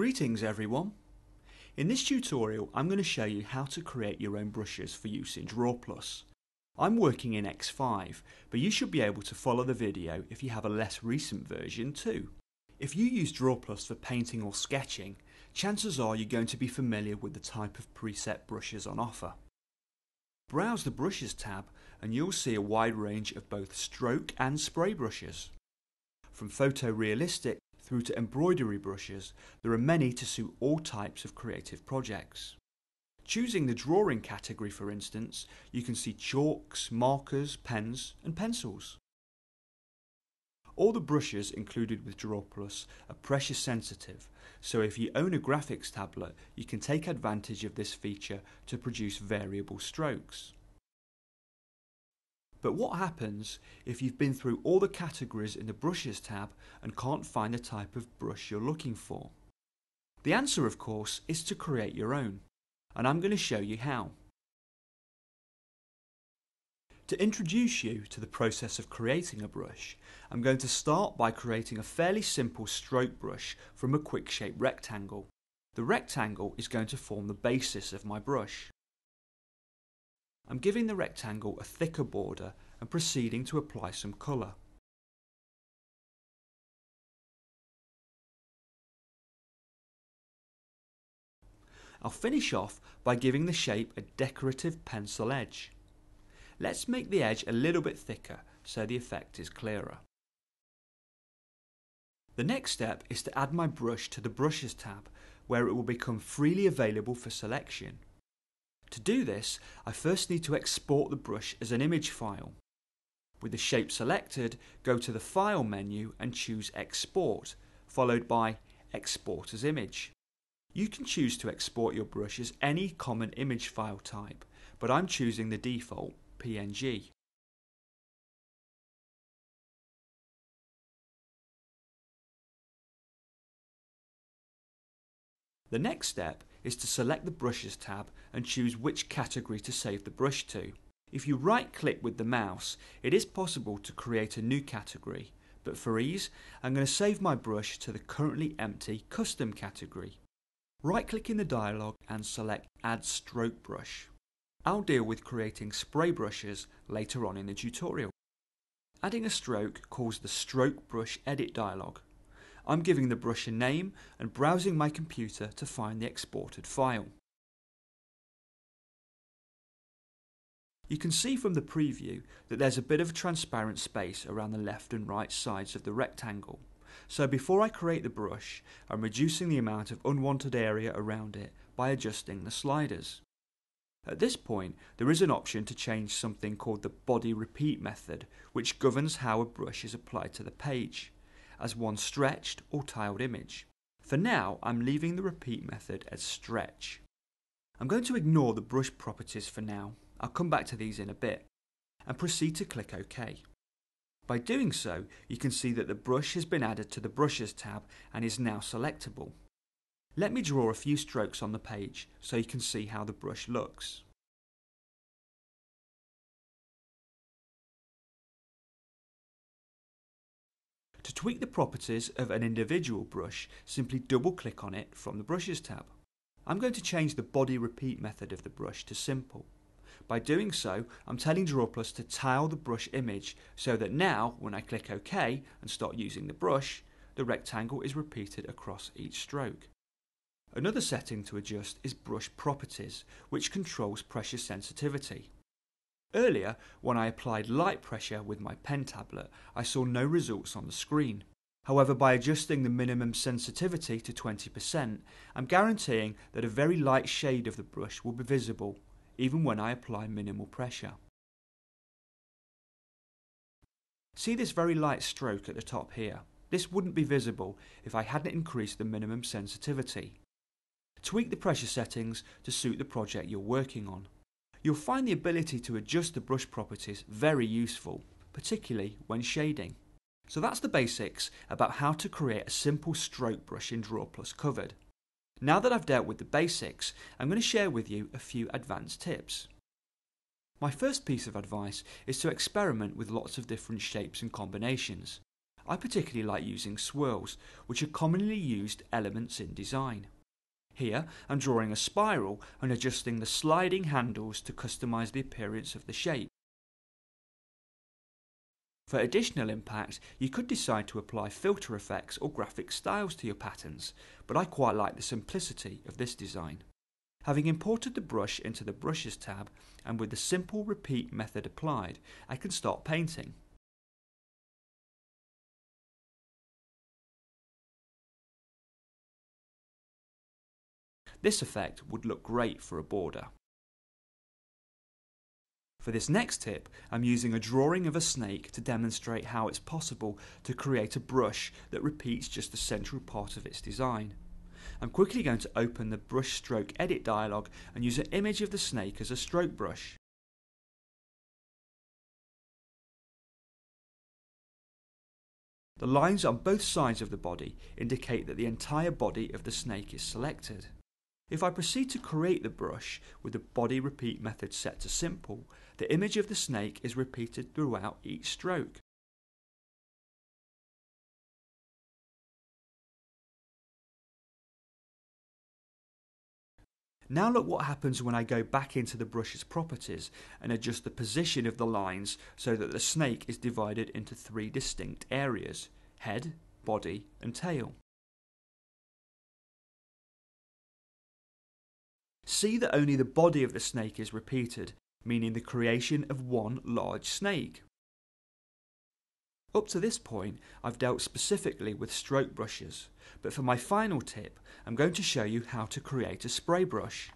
Greetings everyone! In this tutorial I'm going to show you how to create your own brushes for use in DrawPlus. I'm working in X5 but you should be able to follow the video if you have a less recent version too. If you use DrawPlus for painting or sketching, chances are you're going to be familiar with the type of preset brushes on offer. Browse the Brushes tab and you'll see a wide range of both stroke and spray brushes. From photorealistic through to embroidery brushes, there are many to suit all types of creative projects. Choosing the drawing category for instance, you can see chalks, markers, pens and pencils. All the brushes included with DrawPlus are pressure sensitive, so if you own a graphics tablet, you can take advantage of this feature to produce variable strokes. But what happens if you've been through all the categories in the Brushes tab and can't find the type of brush you're looking for? The answer, of course, is to create your own, and I'm going to show you how. To introduce you to the process of creating a brush, I'm going to start by creating a fairly simple stroke brush from a quick shape rectangle. The rectangle is going to form the basis of my brush. I'm giving the rectangle a thicker border and proceeding to apply some colour. I'll finish off by giving the shape a decorative pencil edge. Let's make the edge a little bit thicker so the effect is clearer. The next step is to add my brush to the Brushes tab where it will become freely available for selection. To do this, I first need to export the brush as an image file. With the shape selected, go to the File menu and choose Export, followed by Export as Image. You can choose to export your brush as any common image file type, but I'm choosing the default PNG. The next step is to select the Brushes tab and choose which category to save the brush to. If you right click with the mouse, it is possible to create a new category, but for ease, I'm going to save my brush to the currently empty Custom category. Right click in the dialog and select Add Stroke Brush. I'll deal with creating spray brushes later on in the tutorial. Adding a stroke calls the Stroke Brush Edit dialog. I'm giving the brush a name and browsing my computer to find the exported file. You can see from the preview that there's a bit of transparent space around the left and right sides of the rectangle. So before I create the brush, I'm reducing the amount of unwanted area around it by adjusting the sliders. At this point, there is an option to change something called the body repeat method, which governs how a brush is applied to the page as one stretched or tiled image. For now, I'm leaving the repeat method as stretch. I'm going to ignore the brush properties for now, I'll come back to these in a bit, and proceed to click OK. By doing so, you can see that the brush has been added to the Brushes tab and is now selectable. Let me draw a few strokes on the page so you can see how the brush looks. To tweak the properties of an individual brush, simply double click on it from the Brushes tab. I'm going to change the body repeat method of the brush to simple. By doing so, I'm telling DrawPlus to tile the brush image so that now, when I click OK and start using the brush, the rectangle is repeated across each stroke. Another setting to adjust is brush properties, which controls pressure sensitivity. Earlier, when I applied light pressure with my pen tablet, I saw no results on the screen. However, by adjusting the minimum sensitivity to 20%, I'm guaranteeing that a very light shade of the brush will be visible, even when I apply minimal pressure. See this very light stroke at the top here? This wouldn't be visible if I hadn't increased the minimum sensitivity. Tweak the pressure settings to suit the project you're working on. You'll find the ability to adjust the brush properties very useful, particularly when shading. So that's the basics about how to create a simple stroke brush in DrawPlus covered. Now that I've dealt with the basics, I'm going to share with you a few advanced tips. My first piece of advice is to experiment with lots of different shapes and combinations. I particularly like using swirls, which are commonly used elements in design. Here I'm drawing a spiral and adjusting the sliding handles to customize the appearance of the shape. For additional impact, you could decide to apply filter effects or graphic styles to your patterns, but I quite like the simplicity of this design. Having imported the brush into the Brushes tab, and with the simple repeat method applied, I can start painting. This effect would look great for a border. For this next tip, I'm using a drawing of a snake to demonstrate how it's possible to create a brush that repeats just the central part of its design. I'm quickly going to open the brush stroke edit dialog and use an image of the snake as a stroke brush. The lines on both sides of the body indicate that the entire body of the snake is selected. If I proceed to create the brush with the body repeat method set to simple, the image of the snake is repeated throughout each stroke. Now look what happens when I go back into the brush's properties and adjust the position of the lines so that the snake is divided into three distinct areas, head, body and tail. See that only the body of the snake is repeated, meaning the creation of one large snake. Up to this point, I've dealt specifically with stroke brushes, but for my final tip, I'm going to show you how to create a spray brush.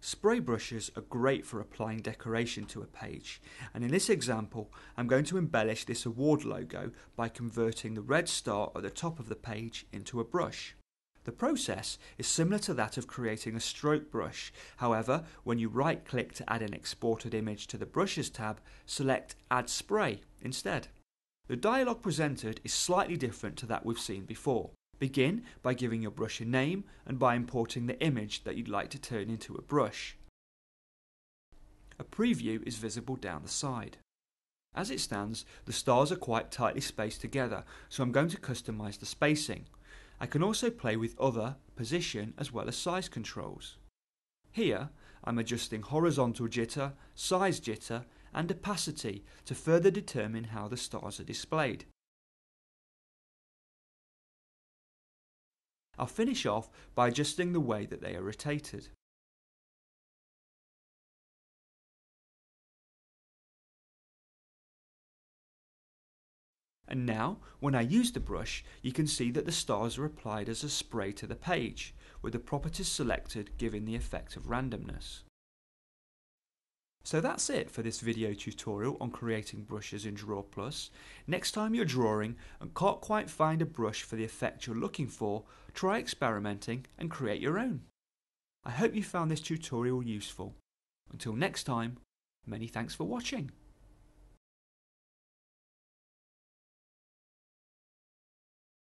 Spray brushes are great for applying decoration to a page, and in this example, I'm going to embellish this award logo by converting the red star at the top of the page into a brush. The process is similar to that of creating a stroke brush. However, when you right click to add an exported image to the Brushes tab, select Add Spray instead. The dialog presented is slightly different to that we've seen before. Begin by giving your brush a name and by importing the image that you'd like to turn into a brush. A preview is visible down the side. As it stands, the stars are quite tightly spaced together, so I'm going to customize the spacing. I can also play with other position as well as size controls. Here, I'm adjusting horizontal jitter, size jitter and opacity to further determine how the stars are displayed. I'll finish off by adjusting the way that they are rotated. And now, when I use the brush, you can see that the stars are applied as a spray to the page, with the properties selected giving the effect of randomness. So that's it for this video tutorial on creating brushes in DrawPlus. Next time you're drawing and can't quite find a brush for the effect you're looking for, try experimenting and create your own. I hope you found this tutorial useful. Until next time, many thanks for watching.